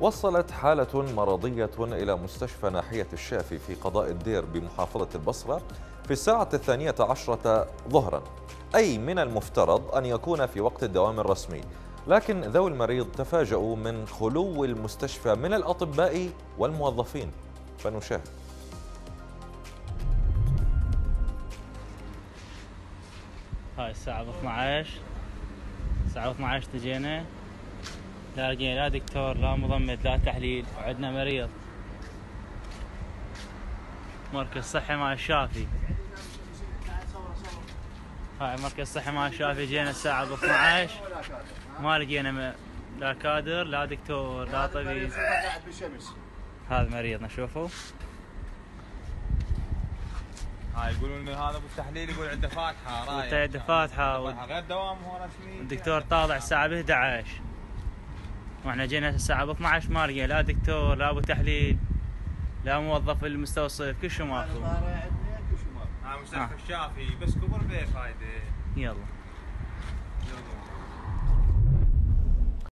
وصلت حالة مرضية إلى مستشفى ناحية الشافي في قضاء الدير بمحافظة البصرة في الساعة الثانية عشرة ظهرا. أي من المفترض أن يكون في وقت الدوام الرسمي. لكن ذوي المريض تفاجؤوا من خلو المستشفى من الأطباء والموظفين. فنشاهد. هاي الساعة 12 الساعة 12 تجينا. لا لقينا لا دكتور لا مضمد لا تحليل وعندنا مريض. مركز صحي مع الشافي هاي مركز صحي مع الشافي جينا الساعة 12 ما لقينا م- لا كادر لا دكتور لا طبيب. هذا مريضنا شوفوا هاي يقولون هذا أبو التحليل يقول عنده فاتحة رايح. عنده فاتحة. غير دوام هو رسمي الدكتور طالع الساعة ب 11 وإحنا جينا الساعة 12 ما لقينا. لا دكتور لا أبو تحليل لا موظف المستوصف كل شيء ماكو مستشفى الشافي بس كبر بيه فايده يلا.